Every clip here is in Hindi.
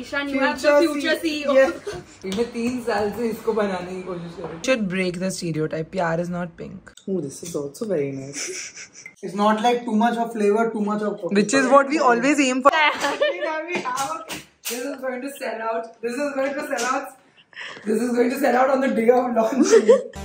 Ishan, you have the future CEO. मैं तीन साल से इसको बनाने की कोशिश कर रही Should break the stereotype. Pyar is not pink. Oh, this is also very nice. it's not like too much of flavor, too much of. Which is what we always aim for. this is going to sell out. This is going to sell out. This is going to sell out on the day of launch.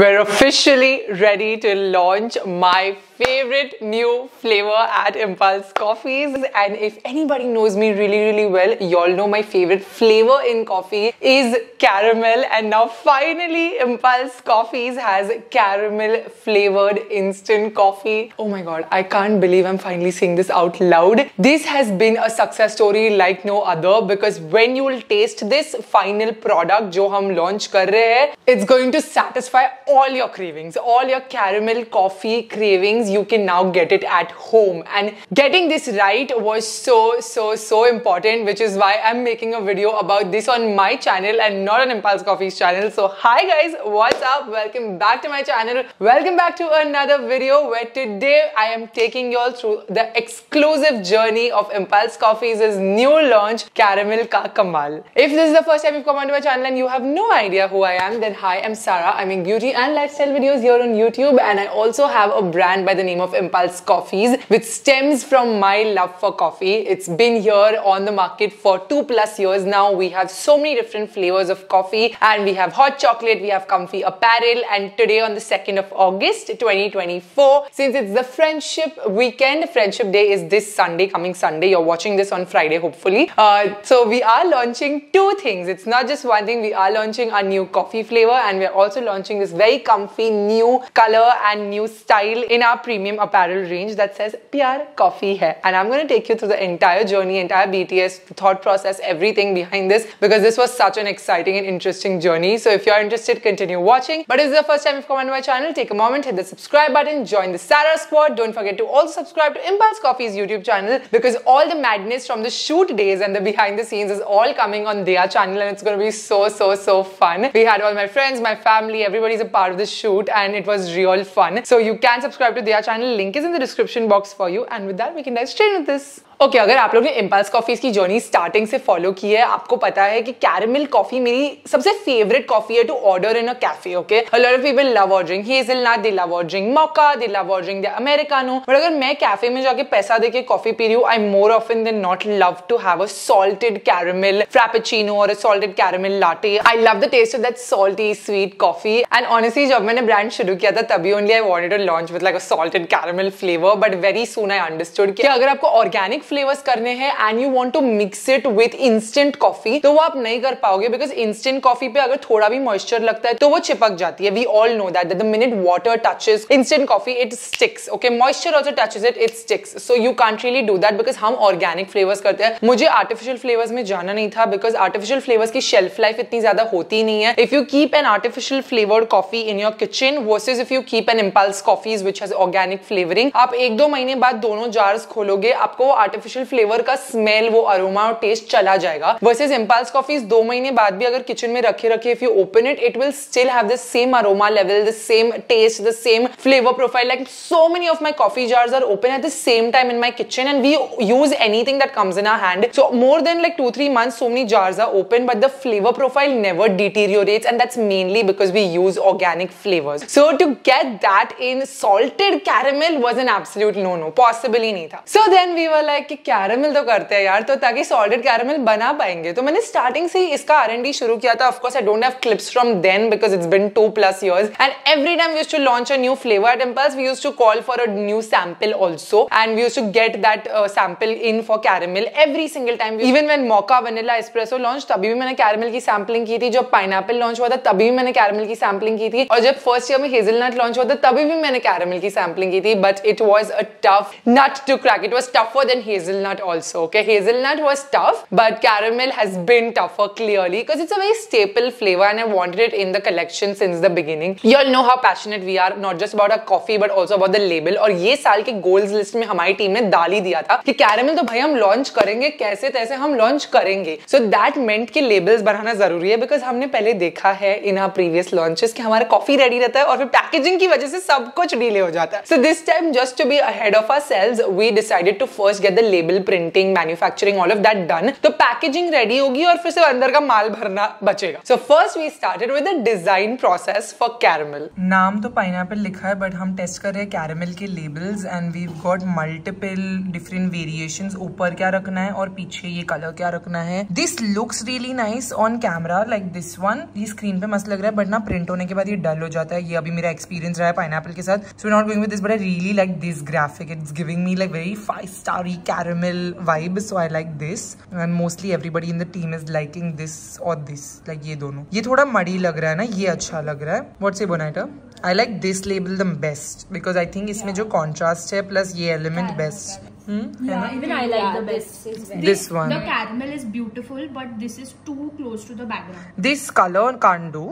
We're officially ready to launch my favorite new flavor at Impulse Coffees. And if anybody knows me really, really well, y'all know my favorite flavor in coffee is caramel. And now finally, Impulse Coffees has caramel flavored instant coffee. Oh my God, I can't believe I'm finally saying this out loud. This has been a success story like no other because when you will taste this final product jo hum launch hai, it's going to satisfy all your cravings, all your caramel coffee cravings you can now get it at home. And getting this right was so, so, so important, which is why I'm making a video about this on my channel and not on Impulse Coffee's channel. So hi guys, what's up? Welcome back to my channel. Welcome back to another video where today I am taking you all through the exclusive journey of Impulse Coffee's new launch, Caramel Ka Kamal. If this is the first time you've come onto my channel and you have no idea who I am, then hi, I'm Sarah. I make beauty and lifestyle videos here on YouTube and I also have a brand by the the name of Impulse Coffees, which stems from my love for coffee. It's been here on the market for two plus years now. We have so many different flavors of coffee and we have hot chocolate, we have comfy apparel and today on the 2nd of August 2024, since it's the friendship weekend, friendship day is this Sunday, coming Sunday. You're watching this on Friday, hopefully. Uh, so we are launching two things. It's not just one thing. We are launching a new coffee flavor and we're also launching this very comfy new color and new style in our premium apparel range that says Pyar Coffee hai. And I'm going to take you through the entire journey, entire BTS, thought process, everything behind this because this was such an exciting and interesting journey. So if you're interested, continue watching. But if this is the first time you've come onto my channel, take a moment, hit the subscribe button, join the Sarah squad. Don't forget to also subscribe to Impulse Coffee's YouTube channel because all the madness from the shoot days and the behind the scenes is all coming on their channel and it's going to be so, so, so fun. We had all my friends, my family, everybody's a part of the shoot and it was real fun. So you can subscribe to their channel. Link is in the description box for you. And with that, we can dive straight into this. Okay okay, अगर आप लोग ने इम्पल्स कॉफीज की जर्नी स्टार्टिंग से फॉलो की है आपको पता है कि कैरमिल कॉफ़ी मेरी सबसे फेवरेट कॉफ़ी है to order in a cafe okay lot of people love ordering hazelnut they love ordering mocha they love ordering the americano but अगर मैं कैफ़े में जाके पैसा देके कॉफ़ी पी रही हूँ I more often than not love to have a salted caramel frappuccino और salted caramel latte I love the taste of that salty sweet coffee and honestly जब मैंने ब्रांड शुरू किया था तभी only I wanted to launch with like a salted caramel flavour but very soon I understood कि अगर आपको ऑर्गेनिक फ्लेवर्स करने हैं and you want to mix it with instant coffee तो वो आप नहीं कर पाओगे बिकॉज़ इंस्टेंट कॉफ़ी पे अगर थोड़ा भी मॉइस्चर लगता है तो वो चिपक जाती है। We all know that the minute water touches instant coffee it sticks okay moisture also touches it it sticks so you can't really do that because हम ऑर्गेनिक फ्लेवर्स करते हैं। मुझे आर्टिफिशियल फ्लेवर्स में जाना नहीं था बिकॉज़ आर्टिफिशियल फ्लेवर्स की शेल्फ लाइफ इतनी ज़्यादा होती नहीं है। If you keep an artificial flavoured coffee in your kitchen versus if you keep an impulse coffees which has organic flavouring आप एक दो महीने बाद दोनों जार्स खोलोगे, आपको आर्टिफिशियल फ्लेवर का स्मेल वो अरोमा और टेस्ट चला जाएगा वर्सेज इम्पल्स कॉफीज दो महीने बाद भी अगर किचन में रखे रखे if you open it it will still have the same aroma level the same taste the same flavour profile like so many of my coffee jars are open at the same time in my kitchen and we use anything that comes in our hand so more than like two three months so many jars are open, but the flavor profile never deteriorates and that's mainly because we use organic flavors. So, to get that in, salted caramel was an absolute no no possible ही नहीं था. So, then we were like कि caramel तो करते हैं यार तो ताकि सॉल्टेड कैरमल बना पाएँगे। तो मैंने स्टार्टिंग से ही इसका आर एंड शुरू किया था। Of course I don't have clips from then because it's been two plus years and every time used to launch a new flavour at we used to call for a new sample also and we used to get that sample in for caramel every single time even when mocha vanilla espresso launch तभी भी मैंने कैरमल की सैम्पलिंग की थी। जब पाइन लॉन्च हुआ था, तभी भी मैंने कैरमल की सैम्पलिंग की थी। और जब फ़र्स्ट ईयर में हेजलनट लॉन्च हुआ था, तभी भी मैंने कैरमल की सैम्पलिंग की थी। But it was a tough nut to crack it was tougher than hazelnut also. Okay, hazelnut was tough, but caramel has been tougher clearly because it's a very staple flavor and I wanted it in the collection since the beginning. You all know how passionate we are, not just about our coffee but also about the label. और ये साल के goals list में हमारी टीम ने डाल ही दिया था कि caramel तो भाई हम launch करेंगे कैसे तैसे हम launch करेंगे. So that meant कि labels बनाना ज़रूरी है because हमने पहले देखा है in our previous launches कि हमारा coffee ready रहता है और फिर packaging की वजह से सब कुछ delay हो जाता है. So this time just to be ahead of ourselves, we decided to first get label printing, manufacturing, all of that done. तो packaging ready होगी और फिर से अंदर का माल भरना बचेगा. First we started with the design process for caramel. नाम तो पाइनएप्पल लिखा है बट हम टेस्ट कर रहे हैं कैरामल के labels and we got multiple different variations ऊपर क्या रखना है और पीछे ये कलर क्या रखना है this looks really nice on camera like this one ये स्क्रीन पे मस्त लग रहा है बट ना प्रिंट होने के बाद ये डल हो जाता है ये अभी मेरा एक्सपीरियंस रहा है पाइनएप्पल के साथ so not going with this but I really like this graphic it's giving me like very five starry caramel vibe so I like this and mostly everybody in the team is liking this और दिस लाइक ये दोनों. ये थोड़ा मड़ी लग रहा है ना ये अच्छा लग रहा है. What a बोनाइटा I like this label the best because I think इसमें जो कॉन्ट्रास्ट है प्लस ये element best Yeah, even I like the best. This one. The caramel is beautiful, but this is too close to the background. This color can't do.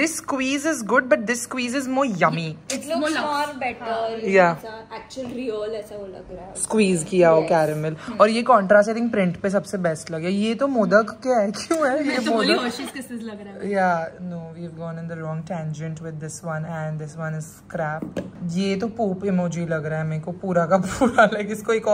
This squeeze is good, but this squeeze is more yummy. It looks more better. Haan. Yeah. Actual real ऐसा वो लग रहा है. स्क्वीज किया हो कैरेमल और ये कॉन्ट्रास्ट आई थिंक प्रिंट पे सबसे बेस्ट लगे ये तो मोदक क्या है क्यों है ये तो बोली मोदक Hershey's Kisses लग रहा है. Yeah, no, we've gone in the wrong tangent with this one and this one is crap. ये तो poop emoji लग रहा है मेरे को पूरा का पूरा लाइक इसको एक और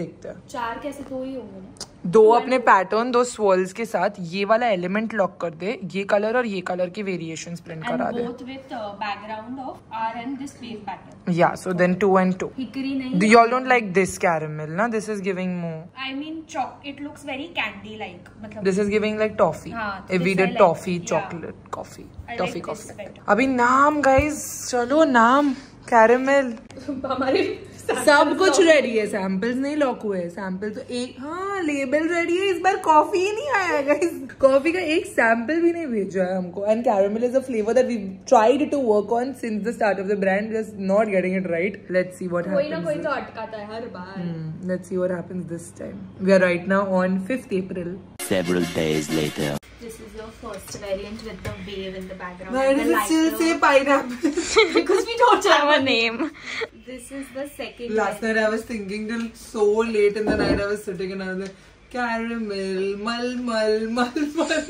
देखते हैं। चार कैसे दो ही होंगे दो अपने पैटर्न दो स्वर्ल्स के साथ ये वाला एलिमेंट लॉक कर दे ये कलर और ये कलर के वेरिएशन प्रिंट करा दे। This caramel this is giving मो I mean it looks very candy like this is giving like toffee chocolate coffee toffee coffee अभी नाम गाइज़ चलो नाम कैरामेल सब कुछ रेडी है सैंपल्स नहीं लॉक हुए सैंपल तो एक हाँ लेबल रेडी है इस बार कॉफ़ी ही नहीं आया गाइस कॉफ़ी का एक सैंपल भी नहीं भेजा है हमको and caramel is a flavour that we tried to work on since the start of the brand just not getting it right let's see what happens कोई ना कोई तो अटकाता है हर बार. Let's see what happens this time we are right now on 5th April Several days later. This is your first variant with the wave in the background. Why does it still say pineapple? because we don't have a name. This is the second. Last night I was thinking till so late in the night I was sitting and I was like, caramel, mal mal, mal mal.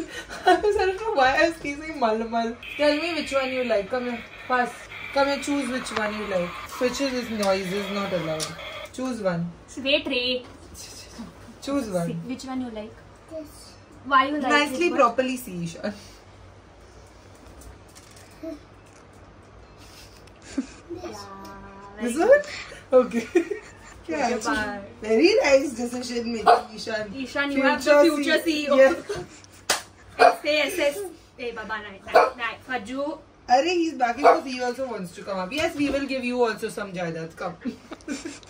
I don't know why I was saying mal mal. Tell me which one you like. Come here, pass. Come here, choose which one you like. Switches is noise is not allowed. Choose one. Wait, Ray. Choose one. Which one you like? This. Why you like Nicely, it? properly see, Ishan. This one? Okay. Yeah, Bye. very nice decision making, Ishan. Ishan, you future have the future CEO. Yeah. SS. Hey, Baba, night, night, night. Faju. Arey, he's back because he also wants to come up. Yes, we will give you also some jaidads. Come.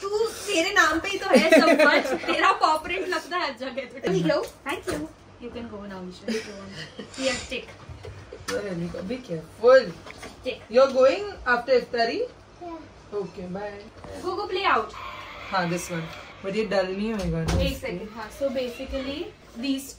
तू तेरे नाम पे ही तो है सब कुछ तेरा कॉर्पोरेट लगता है हर जगह पे thank you thank you you can go now Ishan if you want here take Really, Be careful. take You're going after iftari? Yeah. Okay, bye. go go play out हाँ, this one. But ये डल नहीं होएगा एक सेकंड हाँ so basically these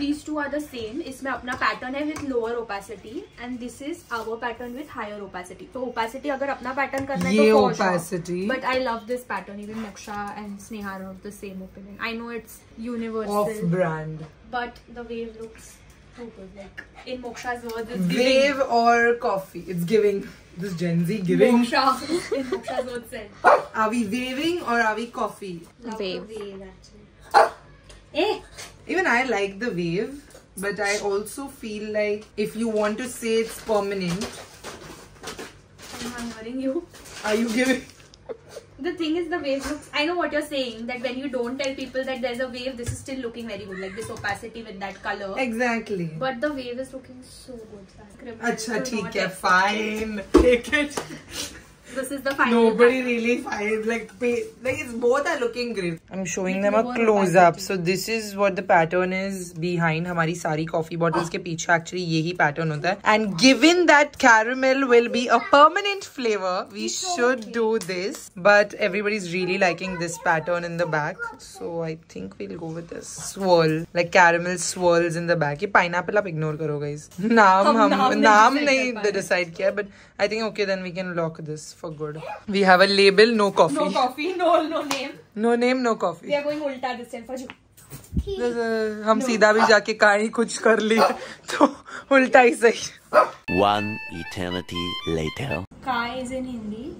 these two are the same इसमें अपना पैटर्न है with lower opacity and this is our pattern with higher opacity तो opacity अगर अपना पैटर्न करना है तो opacity. but I love this pattern even Moksha and Sneha are of the same opinion I know it's universal Off brand. but the wave looks too good like in Moksha's words it's Wave or coffee? It's giving. This Gen Z giving. Moksha in Moksha's words said Are we waving or are we coffee? love wave. wave actually eh Even I like the wave, but I also feel like if you want to say it's permanent, I'm hearing you are you giving? the thing is the wave looks i know what you're saying that when you don't tell people that there's a wave this is still looking very good like this opacity with that color. Exactly. But the wave is looking so good acha theek hai fine. take it. This is the final. nobody pattern. really finds like pay, like it's both are looking great i'm showing them a close up so this is what the pattern is behind हमारी सारी coffee bottles के पीछे actually यही pattern होता है and given that caramel will be a permanent flavor we should do this but everybody's really liking this pattern in the back so i think we'll go with this swirl like caramel swirls in the back ये pineapple आप ignore करो guys नाम हम हम नाम नहीं decide किया but I think okay then we can lock this for good. We have a label, no coffee. No coffee, no no name. No name, no coffee. We are going ulta this time for you. Uh, हम सीधा भी जाके कहानी कुछ कर लिए तो उल्टा ही सही One eternity later. Kai is in Hindi,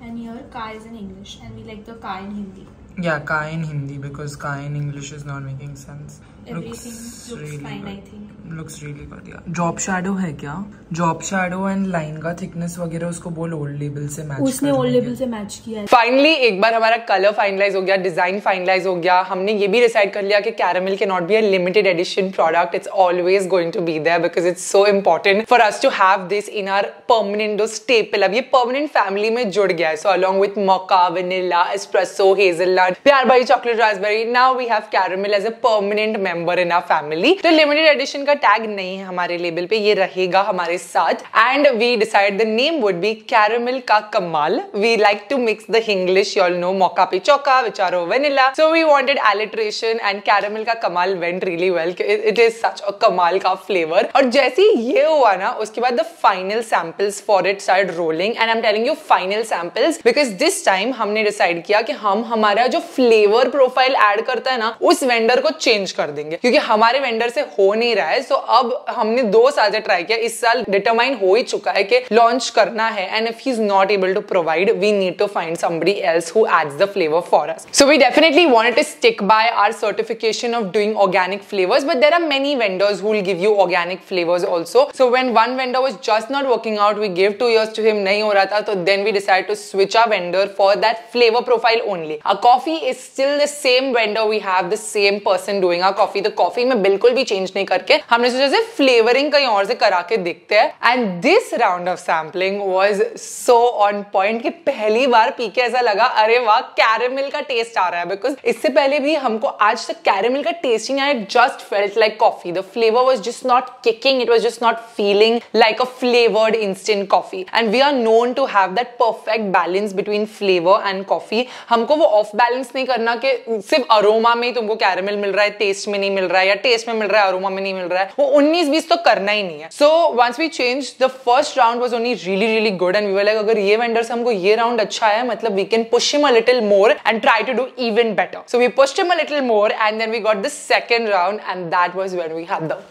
and here Kai is in English, and we like the Kai in Hindi. Yeah, का in Hindi because का in English is not making sense. Everything looks fine, I think. Looks really good, yeah. Drop shadow है क्या? Drop shadow and line का thickness वगैरह उसको बोल old label से match उसने ओल्ड के। लेवल से मैच किया है फाइनली एक बार हमारा कलर फाइनलाइज हो गया डिज़ाइन फाइनलाइज हो गया हमने ये भी डिसाइड कर लिया कि कैरामिल के not be a limited edition product it's always going to be there because it's so important for us to have this in our permanent staple अब ये परमानेंट फैमिली में जुड़ गया है so along with mocha vanilla espresso hazelnut प्यार भाई chocolate raspberry now we have caramel as a permanent member in our family तो लिमिटेड एडिशन का टैग नहीं है हमारे लेबल पे, ये रहेगा हमारे साथ. And we decide the name would be caramel का कमाल we like to mix the English you all know mocha पे चौका विचारो vanilla so we wanted alliteration and caramel का कमाल went really well it is such a कमाल का फ्लेवर और जैसे ही ये हुआ ना, उसके बाद the final samples for it side rolling and I am telling you final samples because this time हमने डिसाइड किया कि हम, हमारा जो फ्लेवर प्रोफ़ाइल ऐड करता है ना, उस वेंडर को चेंज कर देंगे। क्योंकि हमारे वेंडर से हो नहीं रहा है सो अब हमने दो साल से ट्राई किया, इस साल डिटरमाइन हो ही चुका है कि लॉन्च करना है and if he is not able to provide we need to find somebody else who adds the flavour for us so we definitely want to stick by our certification of doing organic flavours but there are many vendors who will give you organic flavours also so when one vendor was just not working out we give two years to him नहीं हो रहा था तो then we decide to switch a vendor for that flavour profile only a coffee is still the same vendor we have the same person doing a coffee. The coffee में बिल्कुल भी चेंज नहीं करके हमने सोचा से फ्लेवरिंग कहीं और से करा के देखते हैं। And this round of sampling was so on point कि पहली बार पी के ऐसा लगा, अरे वाह कैरेमिल का टेस्ट आ रहा है। बिकॉज़ इससे पहले भी हमको आज तक कैरेमिल का टेस्ट ही नहीं just felt like coffee the flavour was just not kicking it was just not feeling like a flavoured instant coffee and we are known to have that perfect balance between flavour and coffee हमको वो ऑफ़ बैलेंस नहीं करना कि सिर्फ़ अरोमा में ही तुमको कैरेमिल मिल रहा है टेस्ट में नहीं मिल रहा है या टेस्ट में मिल रहा है अरोमा में नहीं मिल रहा है, वो 19 20 तो करना ही नहीं है। So once we change the first round was only really really good and we like अगर ये वेंडर से हमको ये राउंड अच्छा है मतलब we can push him a little more and try to do even better so we pushed him a little more and then we got the second round and that was when we had the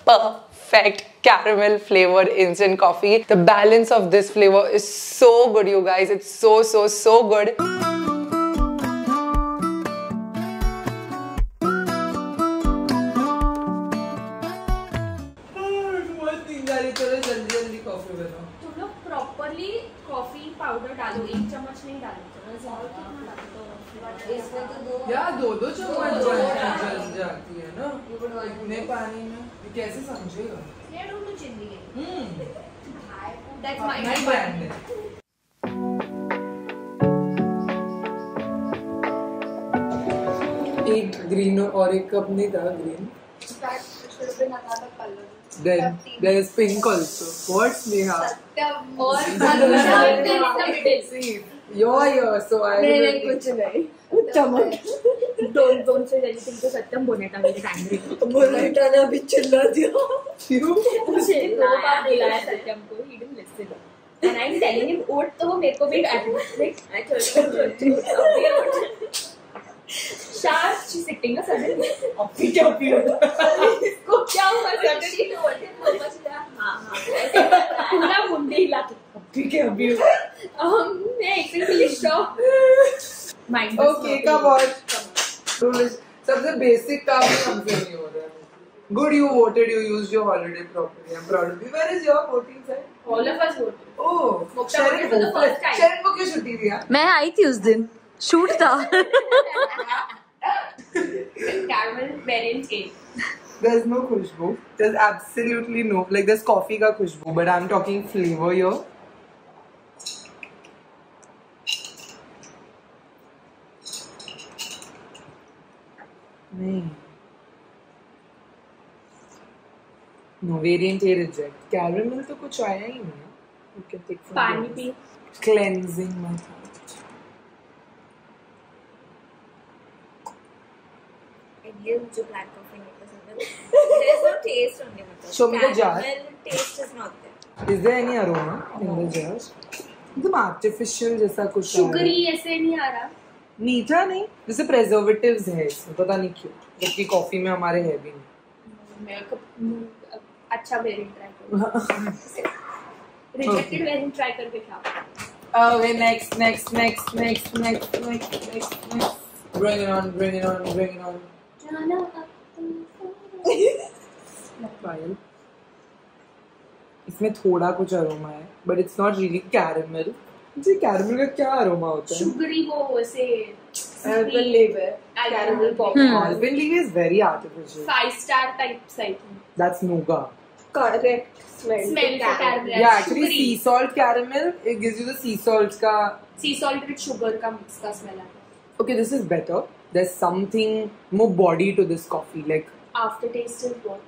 perfect caramel flavored instant coffee. The balance of this flavor is so good, you guys. It's so so so good. Powder डालो एक चम्मच नहीं डालो और कितना डालो? यार दो दो चम्मच जल जाती है ना? इतने पानी में। कैसे समझेगा? ये हम्म। दैट्स माय माय ब्रांड एक ग्रीन और एक कप नहीं था green then there is pink also. What's Neha? see you're here so I will कुछ नहीं। दोन दोन से एनीथिंग तो सत्यम बोनेटा मेरे एंग्री बोला ने अभी चिल्ला दिया। क्यों? मुझे दो बार बुलाया सत्यम को ही didn't listen and I am telling him ओट तो मेरे को भी I told sharp she sitting suddenly अभी क्या पियो इसको क्या हुआ सडनली तो बोलते मम्मा से हाँ हाँ पूरा मुंडी हिला के अभी क्या अभी हम मैं actually shock mind okay come on सबसे बेसिक काम भी हमसे नहीं हो रहा है good you voted you used your holiday properly I'm proud of you where is your voting side all of us vote oh Sharon voted को. Sharon को क्यों छुट्टी दिया मैं आई थी उस दिन शूट था caramel variant A. There's no khushbu. There's absolutely no like there's coffee ka khushbu, but I'm talking flavor here. नहीं no variant A reject caramel तो कुछ आया ही नहीं यू कैन टेक पानी पी cleansing my ये जो black coffee there is no taste only matlab show me the jar. Taste is not there. Is there any aroma in the jar? एकदम आर्टिफिशियल जैसा कुछ शुगरी ऐसे नहीं आ रहा। मीठा नहीं जैसे प्रेजर्वेटिव्स है इसमें पता नहीं क्यों। जबकि कॉफ़ी में हमारे है भी नहीं। अच्छा वेरिएंट ट्राई करो। रिजेक्टेड वेरिएंट ट्राई करके खाओ। Okay next next next next next next next bring it on bring it on bring it on. इसमें थोड़ा कुछ अरोमा है but it's not really caramel ji caramel का क्या अरोमा होता है शुगरी वो वैसे urban lever caramel popcorn urban lever is very artificial Five Star type I that's nougat correct smell smell for caramel. Yeah, actually Sugary. sea salt caramel. It gives you the sea का. सी सॉल्ट विद शुगर का मिक्स का स्मेल आता है. okay this is better. There's something more body to this coffee like after taste is what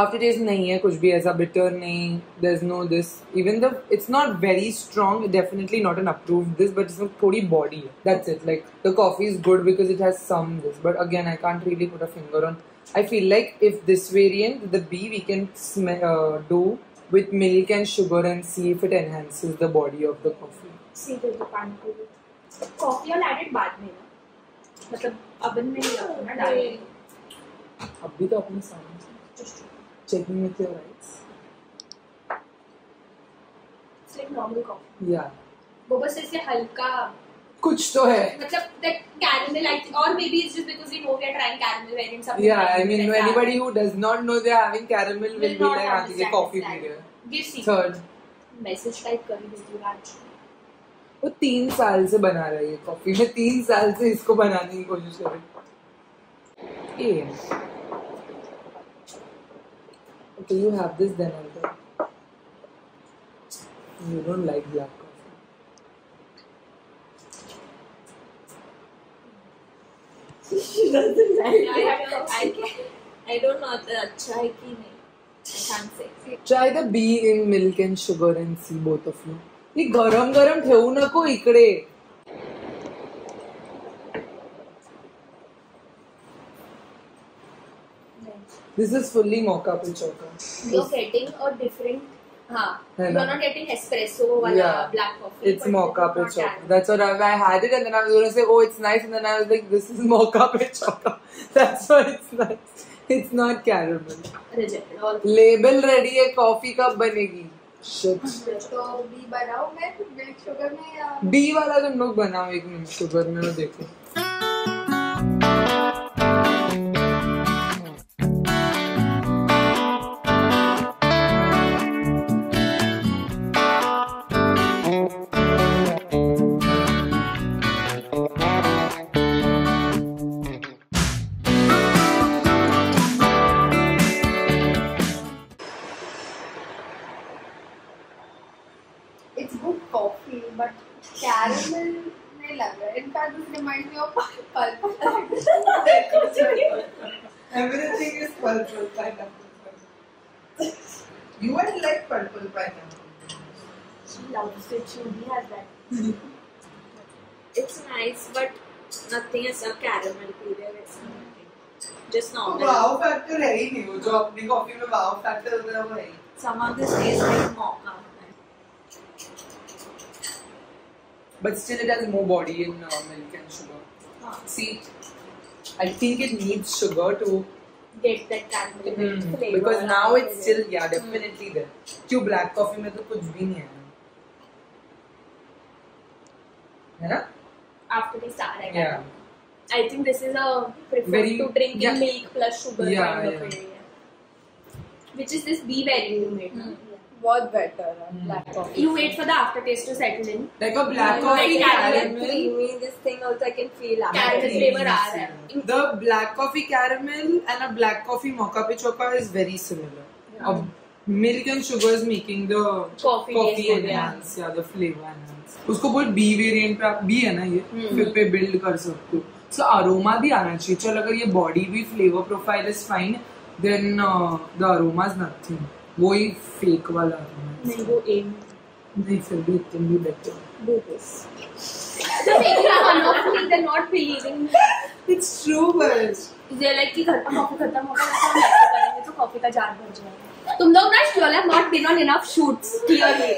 after taste नहीं है कुछ भी ऐसा bitter नहीं there's no this even the it's not very strong definitely not an approved this but it's थोड़ी body है that's it like the coffee is good because it has some this but again I can't really put a finger on I feel like if this variant the B we can sm- uh, do with milk and sugar and see if it enhances the body of the coffee सी दे दो पानी को कॉफी ऑल एडेड बाद में ना मतलब अवन में नहीं रखो ना डाल अभी तो अपने सामने checking with your eyes like normal coffee yeah वो बस ऐसे हल्का कुछ तो है मतलब that caramel I think or maybe it's just because we know we are trying caramel variants of Yeah, I mean, anybody who does not know they're having caramel will, will be not like, "हाँ, ठीक है, understand coffee this पी रहे. Give Third, मैसेज टाइप कर देती हूँ आज वो तीन साल से बना रही है कॉफ़ी मैं तीन साल से इसको बनाने की कोशिश कर रही हूँ Okay, you have this then I'll. You don't like black coffee. She doesn't like I have it. I don't know अच्छा है कि नहीं. I can't say. Try the B in milk and sugar and see both of you. ती गरम गरम ठेवू नको इकडे. This is fully mocha पिचोका you getting a different हाँ you are not getting espresso वाला black coffee it's mocha पिचोका that's what I had it and then I was say oh it's nice and then I was like this is mocha that's what it's it's not caramel rejected all label ready है कॉफ़ी कब बनेगी? तो बी बनाओ मैं मिल्क शुगर में या बी वाला तुम लोग बनाओ एक मिनट शुगर में मैं देखो। she loves it she only has that it's nice but nothing is a caramel period it's nothing just तो normal वाव फैक्टर है ही नहीं वो जो अपनी कॉफी में वाव फैक्टर होता है वो है ही some of this tastes like mocha But still, it has more body in uh, milk and sugar. हाँ. See, I think it needs sugar to get that caramel flavor because now it's still yeah definitely there. क्यों black coffee में तो कुछ भी नहीं है है ना? after they start I Yeah. I think this is a preferred Very- to drink yeah. milk plus sugar Yeah, kind yeah. way yeah. which is this B variant you made na? बहुत better है Hmm. black coffee you wait for the aftertaste to settle in Like a black Yeah, coffee like caramel caramel. creamy this thing also I can feel Caramel flavor आ रहा है The black coffee caramel and a black coffee mocha pichoka is very similar. Yeah. Of milk and sugar is making the Coffee coffee enhance, yeah, the flavor enhance. उसको बोल बी वेरिएंट पे आप बी है ना ये फिर पे बिल्ड कर सकते हो। सो अरोमा भी आना चाहिए। चल अगर ये बॉडी भी flavour profile is fine then the aroma is nothing वो ही फेक वाला अरोमा नहीं वो एम नहीं फिर भी it can be better do this They're making fun of me. They're not believing me. It's true but they're like कि खत्म कॉफ़ी खत्म होगा तो हम ऐसे करेंगे तो कॉफ़ी का जार भर जाएगा। तुम लोग ना all have not been on enough shoots clearly.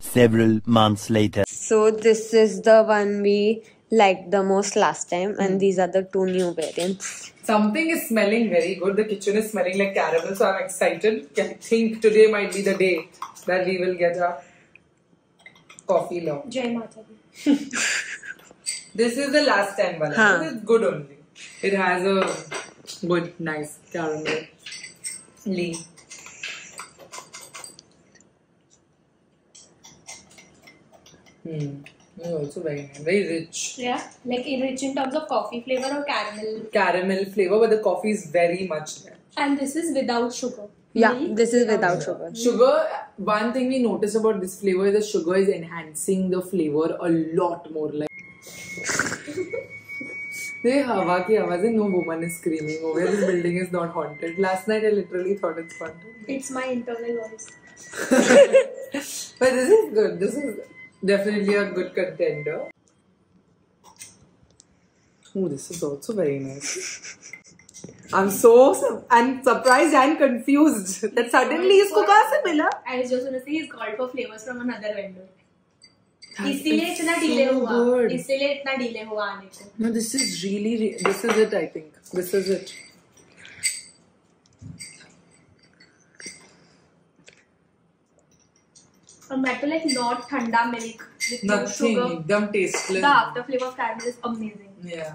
Several months later. So this is the one we liked the most last time and hmm. these are the two new variants. Something is smelling very good. The kitchen is smelling like caramel so I'm excited. I think today might be the day that we will get a coffee now. Jai Mata This is the last time but Huh. This is good only. It has a good, nice caramel. Lee. Hmm. It's also very nice. Very rich. yeah like rich in terms of coffee flavor or caramel Caramel flavor, but the coffee is very much there. and this is without sugar Yeah, this is without sugar. Sugar, one thing we notice about this flavor is the sugar is enhancing the flavor a lot more. Like, the हवा की आवाज़ है. No woman is screaming over here. This building is not haunted. Last night I literally thought it's haunted. it's my internal voice But this is good. This is definitely a good contender. Oh, this is also very nice. I'm so su- and surprised and confused that suddenly इसको कहाँ से मिला? I was just gonna say he's called for flavors from another vendor इसीलिए इतना डिले हुआ. इसीलिए इतना डिले हुआ आने को No, this is really, re- this is it, I think. This is it. और मैं तो लाइक नॉट ठंडा मिल्क विद एकदम tasteless the after flavour caramel is amazing या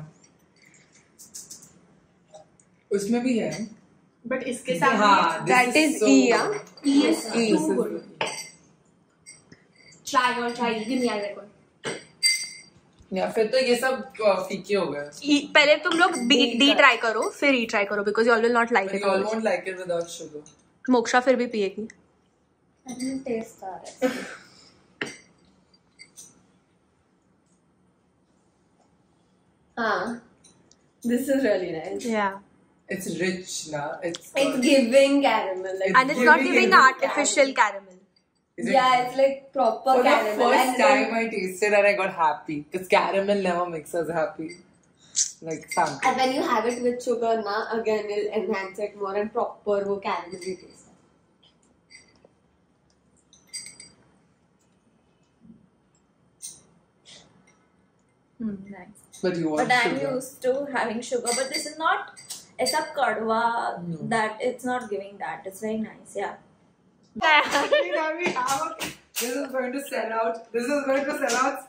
उसमें भी है। बट इसके हाँ, साथ दैट इज़ ई या ई इज़ ई ट्राई और try give me I like या फिर तो ये सब uh, फीके हो गए। e, पहले तुम लोग डी ट्राई करो। फिर e ई ट्राई करो because you all will not like it all won't like it without sugar Moksha फिर भी पिएगी। ಅದನ್ನ ಟೇಸ್ತಾರೆ ah this is really nice. Yeah. It's rich now it's uh, it's giving caramel like and it's not giving artificial caramel, caramel. It? Yeah it's like proper for caramel. the first and time i tasted and i got happy. Because caramel never makes us happy. Like something. and when you have it with sugar na again it'll enhance it more and proper wo caramel taste. Hmm, nice But you want but I'm used to having sugar but this is not ऐसा कड़वा No. that it's not giving that it's very nice yeah This is going to sell out. This is going to sell out.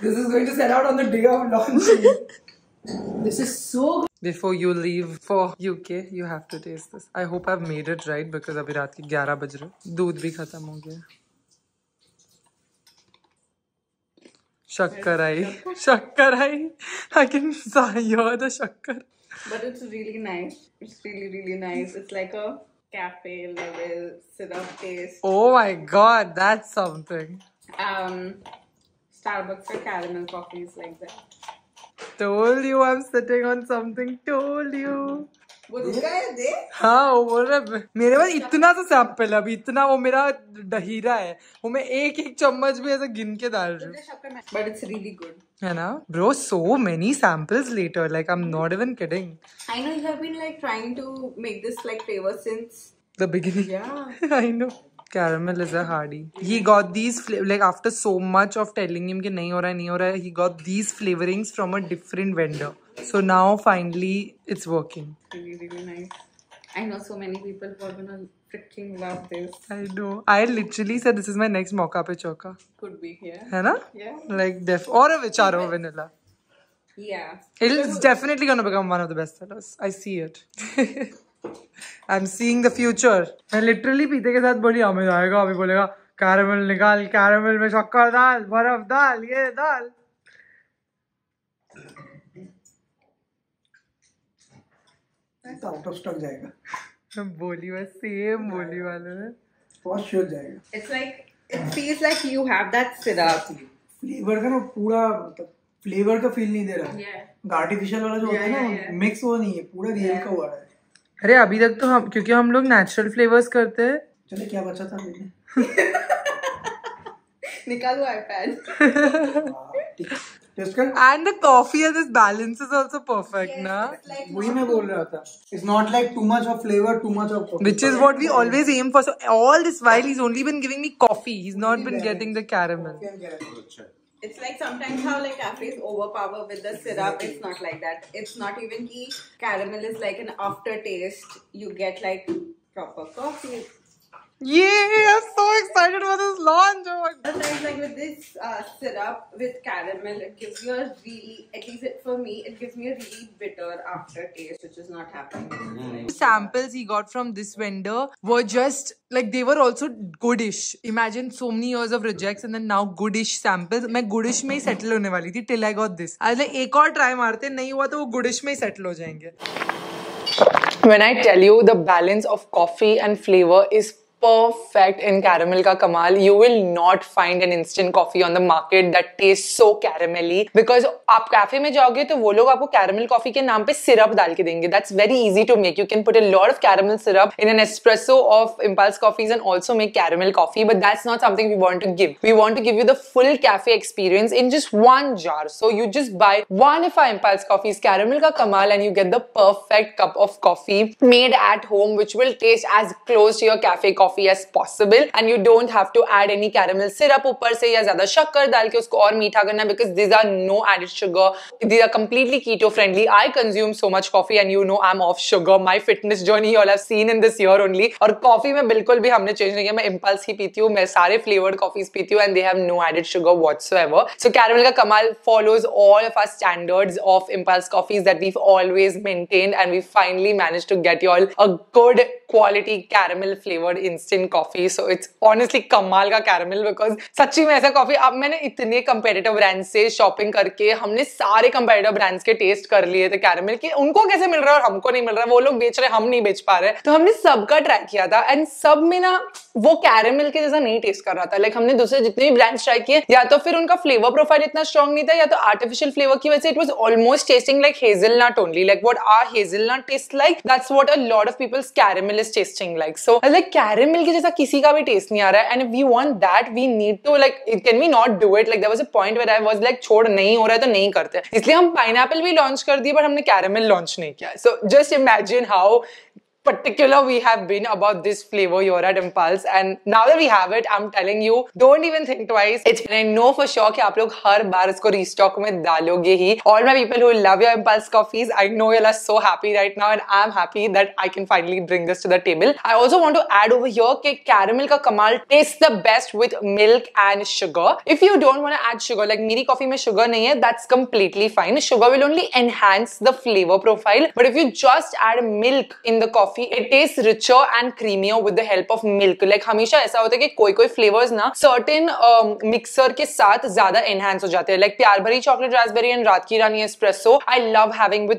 This is going to sell out on the day of launch. this is so good. Before you leave for UK, you have to taste this. I hope I've made it right because अभी रात के 11 बज रहे दूध भी खत्म हो गया Shakkar I. Shakkar I. I can hear the shakkar. But it's really nice. It's really, really nice. It's like a cafe level syrup taste. Oh my god, that's something. Um, Starbucks or caramel coffees like that. Told you I'm sitting on something. Told you. वो है दे हाँ बोल रहे मेरे पास इतना सा सैंपल है अभी इतना वो मेरा डहीरा है वो मैं एक एक चम्मच भी ऐसे गिन के डाल रही हूँ। है ना? Bro so many samples later like I am not even kidding I know you have been like trying to make this like flavour since the beginning I know caramel is a hardy he got these like after so much of telling him कि नहीं हो रहा है नहीं हो रहा है he got these flavourings from a different vendor So now finally it's working. Really, really nice. I know so many people who are gonna freaking love this. I know. I literally said this is my next mocha pe choka. Could be here. है ना? Yeah. Like def or a vicharo vanilla. Yeah. It's definitely gonna become one of the best sellers. I see it. I'm seeing the future. मैं literally पीते के साथ बोली हमें आएगा अभी बोलेगा कैरमल निकाल कैरमल में शक्कर डाल बर्फ डाल ये डाल आउट ऑफ़ स्टॉक जाएगा। बोली बस सेम बोली वाले ने। बहुत श्योर जाएगा। It's like it feels like you have that syrup. Flavour का ना पूरा मतलब फ्लेवर का फील नहीं दे रहा। Yeah. आर्टिफिशियल वाला जो होता है ना yeah, yeah. मिक्स वो नहीं है पूरा रियल का हुआ है। अरे अभी तक तो हम क्योंकि हम लोग नेचुरल फ्लेवर्स करते हैं। चले क्या बचा था मैंने Nikalu iPad. कर and the coffee and this balance is also perfect ना वही मैं बोल रहा था it's not like too much of flavour too much of which is what we always aim for. So all this while he's only been giving me coffee. He's not been getting the caramel. It's like sometimes how like cafes overpower with the syrup. It's not like that. It's not even key. Caramel is like an aftertaste. You get like proper coffee. Yay! I'm so excited for this launch. Oh my God. Sometimes like with this uh, syrup with caramel, it gives you a really, at least it, for me, it gives me a really bitter aftertaste, which is not happening. Samples he got from this vendor were just like they were also goodish. Imagine so many years of rejects and then now goodish samples. मैं goodish में ही settle होने वाली थी till I got this. I was like एक और try मारते नहीं हुआ तो वो goodish में ही settle हो जाएंगे. When I tell you the balance of coffee and flavor is perfect in caramel ka kamal you will not find an instant coffee on the market that tastes so caramelly because आप कैफ़े में जाओगे तो वो लोग आपको कैरामल कॉफ़ी के नाम पे सिरप डाल के देंगे that's very easy to make you can put a lot of caramel syrup in an espresso of impulse coffees and also make caramel coffee but that's not something we want to give we want to give you the full cafe experience in just one jar so you just buy one of our impulse coffees caramel ka kamal and you get the perfect cup of coffee made at home which will taste as close to your cafe coffee as possible and you don't have to add any caramel syrup ऊपर से या ज़्यादा शक्कर डाल के उसको और मीठा करना because these are no added sugar these are completely keto friendly I consume so much coffee and you know I'm off sugar my fitness journey you all have seen in this year only और coffee में बिल्कुल भी हमने change नहीं किया मैं impulse ही पीती हूँ मैं सारे flavored coffees पीती हूँ and they have no added sugar whatsoever so caramel का कमाल follows all of our standards of impulse coffees that we've always maintained and we finally managed to get you all a good quality caramel flavored instant coffee. So, it's honestly कमाल का caramel बिकॉज़ सच्ची में ऐसा कॉफ़ी अब मैंने इतने competitive brands से शॉपिंग करके, हमने सारे competitive brands के टेस्ट कर लिए थे caramel के। उनको कैसे मिल रहा है और हमको नहीं मिल रहा वो लोग बेच रहे हम नहीं बेच पा रहे तो हमने सबका ट्राई किया था एंड सब में ना वो कैरामल के जैसा नहीं टेस्ट कर रहा था। लाइक हमने दूसरे जितने भी ब्रांड्स ट्राई किए, या तो फिर उनका फ्लेवर प्रोफ़ाइल इतना स्ट्रॉन्ग नहीं था, या तो आर्टिफिशियल फ्लेवर की वजह से it was almost tasting like hazelnut only like what are hazelnut taste like that's what a lot of peoples caramel is tasting like so like caramel के जैसा किसी का भी टेस्ट नहीं आ रहा है and we want that we need to like it can we not do it like there was a point where I was like छोड़, नहीं हो रहा है तो नहीं करते इसलिए हम पाइनएप्पल भी लॉन्च कर दिए बट हमने कैरामल लॉन्च नहीं किया। So just imagine how particular we have been about this flavor here at Impulse and now that we have it I'm telling you don't even think twice it's I know for sure कि आप लोग हर बार इसको restock में डालोगे ही all my people who love your Impulse coffees I know you are so happy right now and I'm happy that I can finally bring this to the table I also want to add over here कि caramel का कमाल tastes the best with milk and sugar if you don't want to add sugar like मेरी coffee में sugar नहीं है that's completely fine sugar will only enhance the flavor profile but if you just add milk in the coffee coffee it taste richer and creamier with the help of milk like हमेशा ऐसा होता है कि कोई कोई फ्लेवर ना सर्टेन मिक्सर के साथ ज़्यादा एनहेंस हो जाते हैं। लाइक प्यार भरी चॉकलेट रासबेरी एंड रात की रानी espresso I love having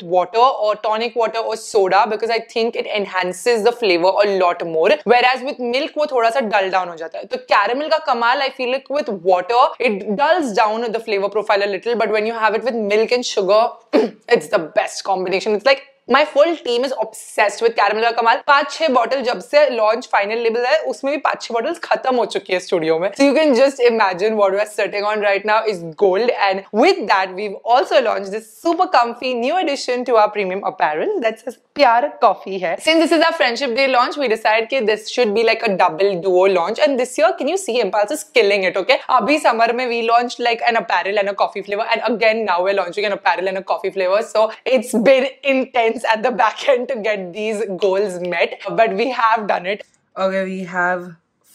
tonic water और soda because I think it enhances the flavour और lot more whereas with milk वो थोड़ा सा डल डाउन हो जाता है। तो कैरेमिल का कमाल I feel like with water it dulls down the flavour profile little but when you have it with milk and sugar it's the best combination it's like my full team is obsessed with caramel का कमाल। पाँच छह बॉटल जब से लॉन्च फाइनल लेवल है, उसमें भी पाँच छह बॉटल्स खत्म हो चुकी है स्टूडियो में। So you can just imagine what we are sitting on right now is gold and with that we also launch this super comfy new edition to our premium apparel that's प्यार कॉफ़ी है। Since this is our friendship day launch we decide कि this should be like a double duo launch and this year can you see impulse is killing it okay अभी समर में we launch like an apparel and a coffee flavour and again now we launching an apparel and a coffee flavour so it's been intense At the back end to get these goals met but we have done it Okay, we have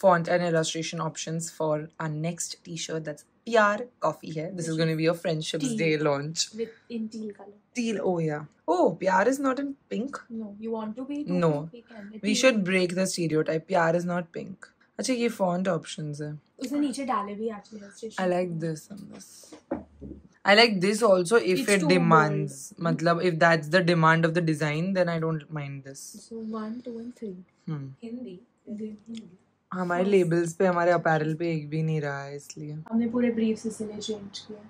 font and illustration options for our next t-shirt that's PR coffee here. This is going to be a Friendships Teal. Day launch. with in teal color. Teal, oh yeah. Oh, PR is not in pink. No, you want to be? No. We can. We Teal- should break the stereotype. PR is not pink. अच्छा ये font options है. उसने नीचे डाले भी actually illustration. I like this and this. I like this also if It's it too demands. Matlab, if that's the demand of the design, then I don't mind this. So one, two, and three. Hmm. Hindi. हमारे लेबल्स पे हमारे अपैरल पे एक भी नहीं रहा है इसलिए हमने पूरे briefs इसीलिए change किया.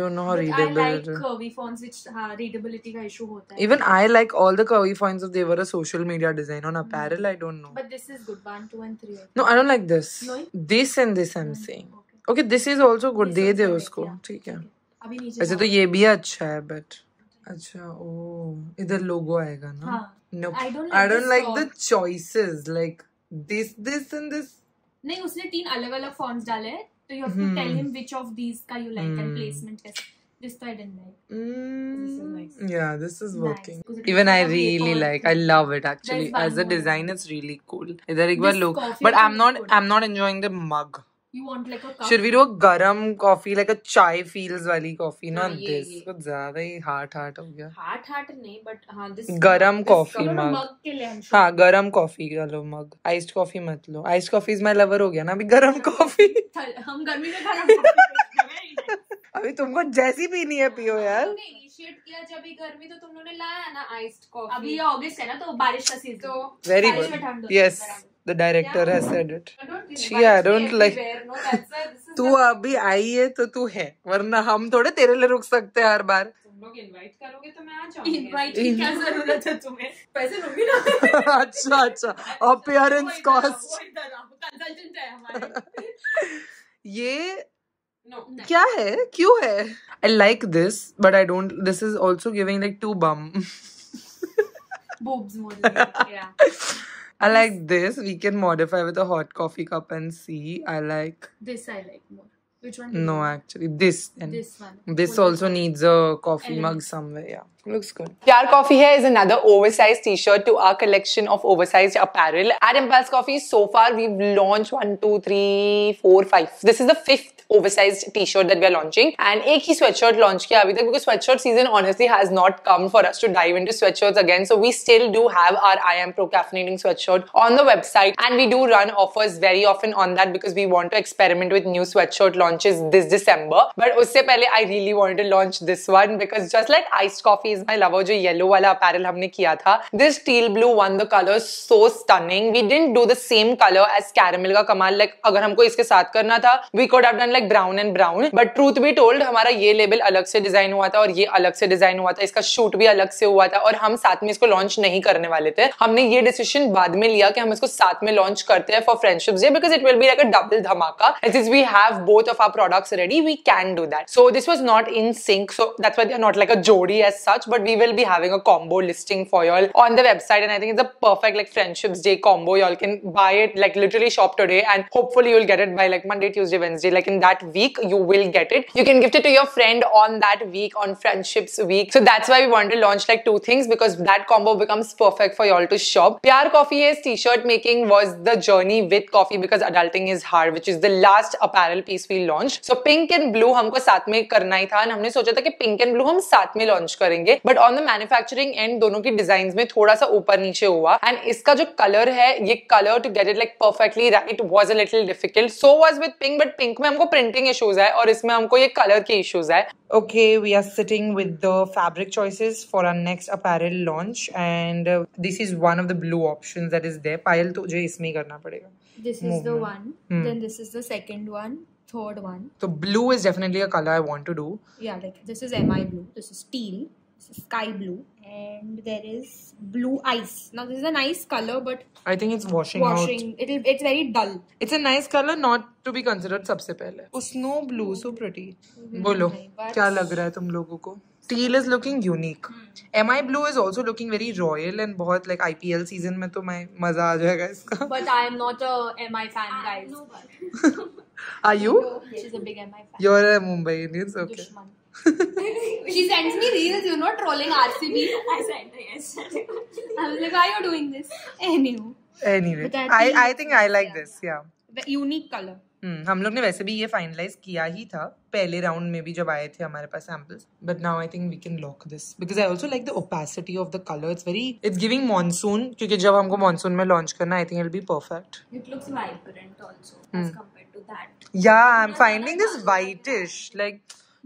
don't know how But I readable like it is. curvy fonts which हाँ readability का issue होता है. Even I like all the curvy fonts if they were a social media design. On apparel, I don't know. But this is good. One, two, and three. No, I don't like this. No? This and this I'm saying. Okay. This is also good. This दे दे उसको ठीक है अभी नीचे वैसे तो ये भी अच्छा है बट अच्छा ओ इधर लोगो आएगा ना हाँ. don't this like sort. the choices like this this and this नहीं उसने तीन अलग अलग fonts डाले हैं तो you have to tell him which of these का you like and placement कैसे this तो I didn't like Mm, nice. yeah this is Nice. working Because even I really like I love it actually as a design it's really cool इधर एक बार look but I'm not. I'm not enjoying the mug you want like a cup? Should we do a garam coffee like a chai feels वाली coffee? Not ये, this. ये। कुछ ज़्यादा ही हार्ट हार्ट हो गया हार्ट हार्ट नहीं but हाँ this गरम this coffee mug. mug के लिए हम हाँ गरम कॉफ़ी का लो मग आइस्ड कॉफ़ी मत लो iced coffee is my lover हो गया ना अभी गरम कॉफ़ी हम गर्मी में गरम coffee. अभी तुमको जैसी पीनी है पियो यार इनिशिएट किया जब भी गर्मी तो तुम लोगों ने लाया ना आइस्ड कॉफ़ी अभी ये अगस्त है ना तो बारिश का सीज़न तो वेरी गुड यस बराबर। The director has said it I don't think She, I don't like- तू अभी आई है तो तू है वरना हम थोड़े तेरे लिए रुक सकते हैं हर बार। लोग इनवाइट करोगे तो मैं आ जाऊँगी इनवाइट की क्या ज़रूरत है तुम्हें? पैसे लूँगी ना? अच्छा अच्छा। अपियरेंस कॉस्ट कंसल्टेंट है हमारे। ये No. क्या है? क्यों है? I like this but I don't this is also giving like too bomb yeah. I like this. We can modify with a hot coffee cup and see. I like this I like more which one do you no like? actually this and this one this also needs a coffee Element. mug somewhere. Yeah, looks good. Pyar Coffee here is another oversized t-shirt to our collection of oversized apparel. At Impulse Coffee, so far we've launched one, two, three, four, five. This is the fifth oversized t-shirt that we are launching. And एक ही sweatshirt launch किया अभी तक because sweatshirt season honestly has not come for us to dive into sweatshirts again. So we still do have our I am pro caffeinating sweatshirt on the website and we do run offers very often on that because we want to experiment with new sweatshirt launches this December. But उससे पहले I really wanted to launch this one because just like iced coffee please my lover जो येलो वाला अपैरल हमने किया था। This steel blue one the colour so stunning we didn't do the same colour as caramel का कमाल लाइक like, अगर हमको इसके साथ करना था we could done like brown and brown but truth be told हमारा ये लेबल अलग से डिज़ाइन हुआ था और ये अलग से डिज़ाइन हुआ था। इसका शूट भी अलग से हुआ था और हम साथ में इसको लॉन्च नहीं करने वाले थे। हमने ये डिसीज़न बाद में लिया कि हम इसको साथ में लॉन्च करते हैं for friendship day because it will be like double धमाका। As is we have both of our products ready we can do that so this was not in sync so that's why not like a जोड़ी as such such but we will be having a combo listing for y'all on the website and i think it's a perfect like friendships day combo y'all can buy it like literally shop today and hopefully you'll get it by like monday tuesday wednesday like in that week you will get it you can gift it to your friend on that week on friendships week so that's why we wanted to launch like two things because that combo becomes perfect for y'all to shop pyar coffee is t-shirt making was the journey with coffee because adulting is hard which is the last apparel piece we launched so pink and blue हमको साथ में करना ही था and हमने सोचा था कि pink and blue हम साथ में launch करेंगे करेंगे। But on the manufacturing and दोनों की डिज़ाइन में थोड़ा सा ऊपर नीचे हुआ। एंड इसका जो कलर है ये colour to get it like perfectly right was a difficult so was with pink but pink में हमको प्रिंटिंग इशूज है और इसमें हमको ये कलर के इशूज है okay we are sitting with the fabric choices for our next apparel launch and this is one of the blue option that is there Payal तो जो इसमें ही करना पड़ेगा। This is the one then this is the second one third one तो blue is definitely a colour I want to do या like this is MI blue this is steel sky blue and there is blue ice now this is a nice color but I think it's washing, washing out. washing it'll it's very dull It's a nice color, not to be considered सबसे पहले. Oh, snow blue, so pretty. बोलो but- क्या लग रहा है तुम लोगों को? Teal is looking unique. hmm. MI blue is also looking very royal and बहुत like IPL season में तो मैं मज़ा आ जाएगा इसका. but i am not a mi fan guys Are you? she's a big mi fan You're a Mumbai Indians, okay. Dushman. she sends me reels, you know, trolling RCB. I sent her, yes. I was like, why are you doing this? Anyway. Anyway. I, I, think I like yeah. this, yeah. The unique color. Hmm, हम लोग ने वैसे भी ये फाइनलाइज किया ही था पहले राउंड में भी जब आए थे हमारे पास samples but now I think we can lock this because I also like the opacity of the colour it's very it's giving monsoon क्योंकि जब हमको मॉनसून में लॉन्च करना I think it be perfect या I am finding this whitish like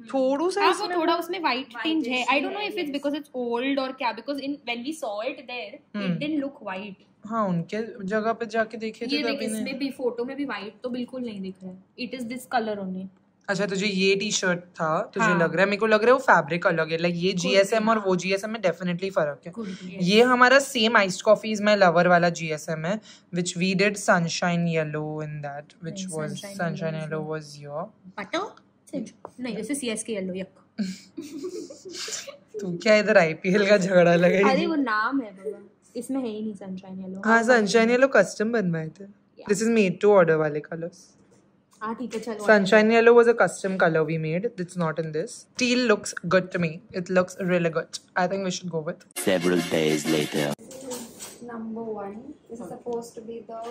थोड़ू सा हाँ वो इसमें थोड़ा उसमें व्हाइट टिंज है. I don't know if it's because it's old और क्या because in when we saw it there Hmm. It didn't look white हाँ उनके जगह पे जाके देखे थे तभी इसमें भी फ़ोटो में भी व्हाइट तो बिल्कुल नहीं दिख रहा है. It is this colour only अच्छा तुझे ये टी शर्ट था तुझे हाँ। लग रहा है मेरे को लग रहा है वो फैब्रिक अलग है. लाइक ये जीएसएम और वो जीएसएम में डेफिनेटली फ़र्क है. ये हमारा same iced coffee is my lover वाला जीएसएम है which we did sunshine yellow in that which was sunshine yellow was your butter नहीं जैसे सीएसके येलो यक तू क्या इधर आईपीएल का झगड़ा अरे वो नाम है बाबा इसमें है ही नहीं सनशाइन येलो हाँ सनशाइन येलो कस्टम बनवाए थे this is made to order वाले कलर्स हाँ ठीक है चलो Sunshine yellow was a custom color we made. It's not in this. Teal looks good to me. It looks really good. I think we should go with. Several days later. Number one is supposed to be the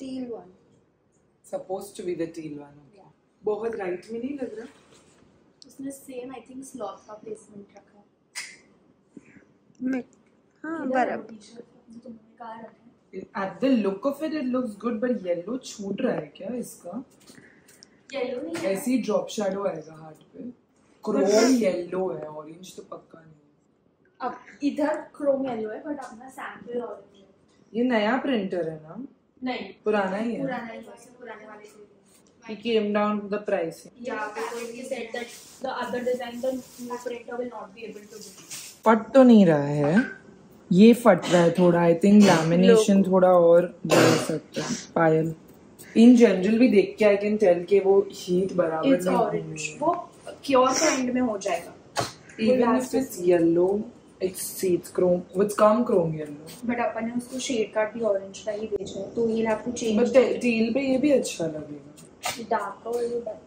teal one. Supposed to be the teal one. बहुत राइट में नहीं लग रहा। उसने सेम आई थिंक स्लॉट का प्लेसमेंट रखा। है हाँ बराबर। है। At the look of it, it looks good, but yellow छूट रहा है क्या इसका? येलो नहीं है। ऐसे ही ड्रॉप शैडो आएगा हार्ट पे। क्रोम येलो है। ऑरेंज तो पक्का नहीं अब इधर क्रोम येलो है बट अपना सैंपल ऑरेंज है। ये नया प्रिंटर है ना? नहीं। पुराना ही है। पुराना ही है पुराने वाले से। He came down the pricing. Yeah, because he said that the other design, the new printer will not be able to do. फट तो नहीं रहा है। ये फट रहा है थोड़ा आई थिंक लैमिनेशन थोड़ा और बढ़ सकता है पायल। इन जनरल भी देख के आई कैन टेल के वो हीट बराबर It's orange. वो क्योर का एंड में हो जाएगा। Even if it's yellow it's chrome come chrome yellow but अपन ने उसको शेड कार्ड भी ऑरेंज का ही भेजा है तो he'll have to change but teal पे ये भी अच्छा लगेगा। Darker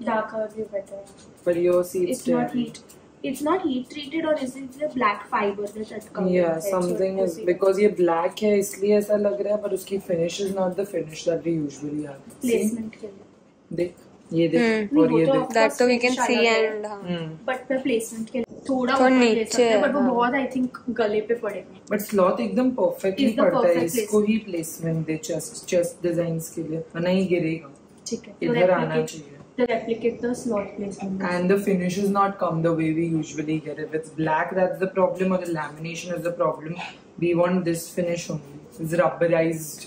darker will be better पर your seats it's not heat it's not heat treated or is it the black fiber that that covers Yeah? Something is will because ये black है इसलिए ऐसा लग रहा है पर उसकी finish is not the finish that we usually have. Placement के लिए देख ये देख और ये तो देख दैट तो वी कैन Finish सी अलग है। एंड हम्म बट मैं प्लेसमेंट के लिए थोड़ा ले नीचे है, बट वो हाँ। बहुत आई थिंक गले पे पड़ेगा बट स्लॉथ एकदम परफेक्टली पड़ता है इसको ही प्लेसमेंट दे चेस्ट चेस्ट डिजाइन्स के लिए वरना ही गिरेगा ठीक है इधर आना चाहिए तो replicate the slot placement and the finish is not come the way we usually get it. If it's black, that's the problem, or the lamination is the problem. We want this finish only. This rubberized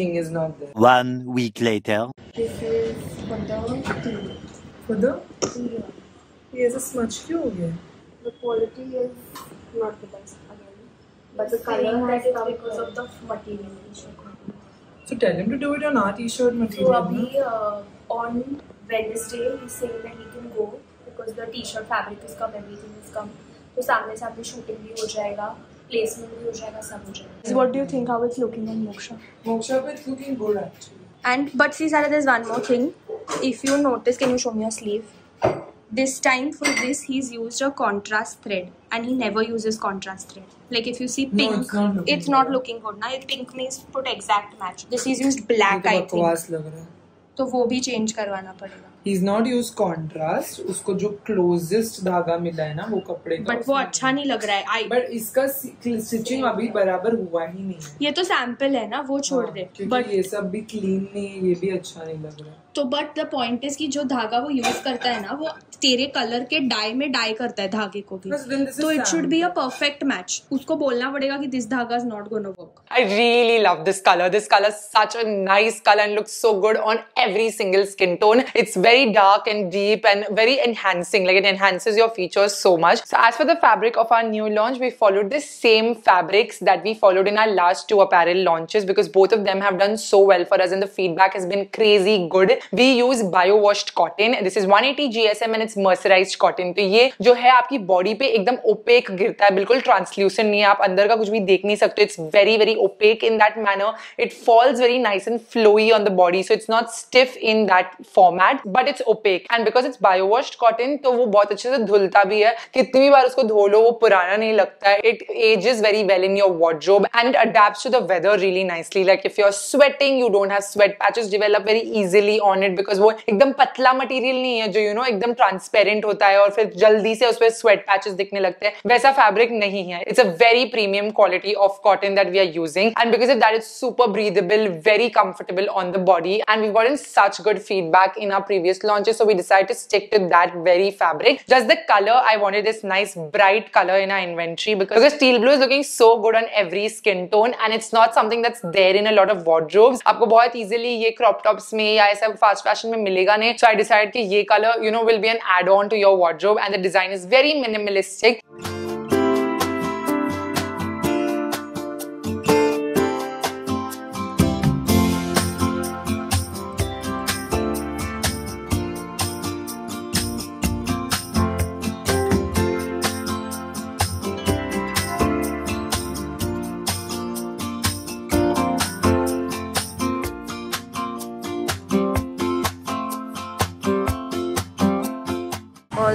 thing is not there. One week later. this is for the teal For the teal one. ये ऐसा smudge क्यों हो गया? the quality is not the best again but the color has come because of the material t-shirt So tell him to do it on our t-shirt material. so abhi uh, on Wednesday he's saying that he can go because the t-shirt fabric is come everything is come तो सामने सामने शूटिंग भी हो जाएगा प्लेसमेंट भी हो जाएगा सब हो जाएगा what do you think how it's looking on Moksha Moksha, but it's looking good actually. And but see, Sarah, there's one more thing. If you notice, can you show me your sleeve? This time for this, he's used a contrast thread, and he never uses contrast thread. Like if you see pink, No, it's not looking it's not looking good. Now pink means put exact match. This he's used black, तो I think. लग रहा है. तो वो भी चेंज करवाना पड़ेगा He's not used contrast. उसको जो closest धागा मिला है ना वो कपड़े का. बट वो अच्छा नहीं लग रहा है आई But इसका स्टिचिंग अभी बराबर हुआ ही नहीं है. ये तो सैंपल है ना वो छोड़ हाँ, दे बट ये सब भी क्लीन नहीं है ये भी अच्छा नहीं लग रहा है तो बट द पॉइंट इज़ की जो धागा वो यूज़ करता है ना वो तेरे कलर के डाई में डाई करता है धागे को भी। तो it should be a perfect match उसको बोलना पड़ेगा कि दिस धागा is not gonna work I really love this colour this colour such a nice colour and looks so good on every single skin tone it's very dark and deep and very enhancing like it enhances your features so much so as for the fabric of our new launch we followed the same fabrics that we followed in our last two apparel launches because both of them have done so well for us and the feedback has been crazy good We use bio-washed cotton. This is 180 GSM and it's mercerized cotton. तो ये जो है आपकी बॉडी पे एकदम ओपेक गिरता है बिल्कुल ट्रांसल्यूसेंट नहीं है आप अंदर का कुछ भी देख नहीं सकते it's very very opaque in that manner. It falls very nice and flowy on the body, so it's not stiff in that format, but it's opaque. And because it's bio-washed cotton, तो वो बहुत अच्छे से धुलता भी है कितनी बार उसको धो लो वो पुराना नहीं लगता है It ages very well in your wardrobe and adapts to the weather really nicely. Like if you're sweating, you don't have sweat patches develop very easily on on it because वो एकदम पतला मटीरियल नहीं है जो यू नो एकदम ट्रांसपेरेंट होता है और फिर जल्दी से उस स्वेट पैचेस दिखने लगते हैं। वैसा फैब्रिक नहीं है। It's a very premium quality of cotton that we are using and because if that is super breathable very comfortable on the body and we want such good feedback in our previous launches so we decide to stick to that very fabric just the colour I want this nice bright colour in our inventory because steel blue is looking so good on every skin tone and it's not something that's there in a lot of wardrobes आपको बहुत इजिली ये क्रॉप टॉप्स में या ऐसा फास्ट फ़ैशन में मिलेगा नहीं। सो आई डिसाइड कि ये colour you know will be an add on to your ward and the design is very minimalistic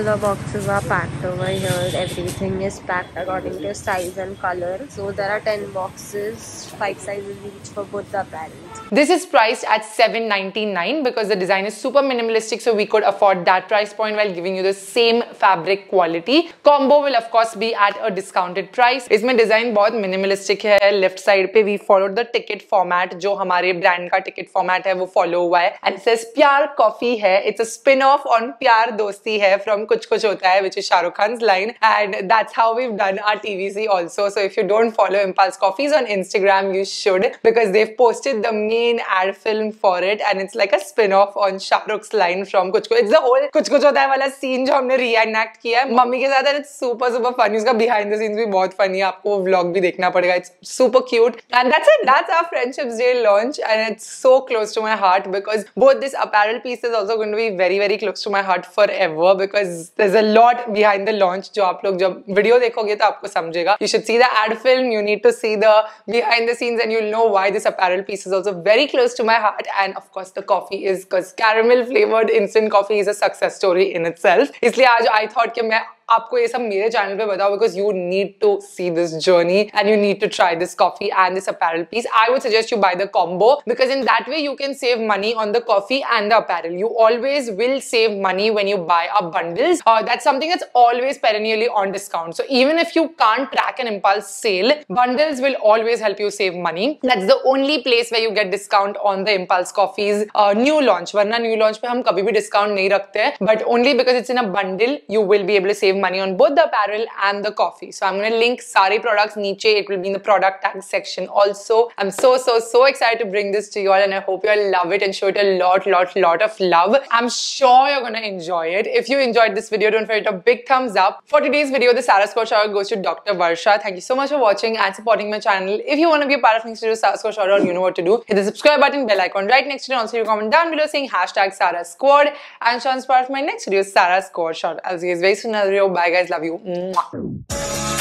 the boxes are packed over here. Everything is packed according to size and color. So there are 10 boxes 5 sizes each for both the apparels This is priced at 7.99 because the design is super minimalistic so we could afford that price point while giving you the same fabric quality. Combo will of course be at a discounted price. इसमें डिजाइन बहुत मिनिमलिस्टिक है लेफ्ट साइड पे we follow the ticket format जो हमारे ब्रांड का टिकट फॉर्मेट है वो फॉलो हुआ है एंड सेज प्यार कॉफी है it's a spin off on प्यार दोस्ती है from Kuch Kuch Hota Hai which is Shahrukh Khan line and that's how we done our TVC also so if you don't follow Impulse coffees on Instagram you should because they've posted the main ad film for it and it's like a spin-off on Shah Rukh's line from Kuch Kuch. It's the whole Kuch Kuch Hota Hai वाला scene जो हमने reenact किया है मम्मी के साथ and it's super super funny. उसका behind the scenes भी बहुत funny है आपको vlog भी देखना पड़ेगा. It's super cute and that's it. That's our Friendships Day launch and it's so close to my heart because both this apparel piece is also going to be very very close to my heart forever because there's a lot behind the launch जो आप लोग जब video देखोगे तो आपको समझेगा. You should see the ad film. You need to see the behind the scenes and you'll know why this apparel piece is also very close to my heart and of course the coffee is because caramel flavored instant coffee is a success story in itself इसलिए आज I thought कि मैं आपको ये सब मेरे चैनल पे बताओ because you need to see this journey and you need to try this coffee and this apparel piece I would suggest you buy the combo because in that way you can save money on the coffee and the apparel you always will save money when you buy up bundles uh, that's something that's always perennially on discount so even if you can't track an impulse sale bundles will always help you save money that's the only place where you get discount on the impulse coffees uh, new launch वरना new launch पे हम कभी भी discount नहीं रखते हैं but only because it's in a bundle you will be able to save money on both the apparel and the coffee. So I'm going to link Sari products niche. It will be in the product tag section also. I'm so, so, so excited to bring this to you all and I hope you all love it and show it a lot, lot, lot of love. I'm sure you're going to enjoy it. If you enjoyed this video, don't forget a big thumbs up. For today's video, the Sarah Score shout goes to Dr. Varsha. Thank you so much for watching and supporting my channel. If you want to be a part of next video's Sarah Score shout you know what to do. Hit the subscribe button, bell icon right next to it. Also, you comment down below saying hashtag Sarah Squad and chance part of my next video, Sarah Score shout. I'll see you guys very soon another Bye, guys. Love you. Mwah.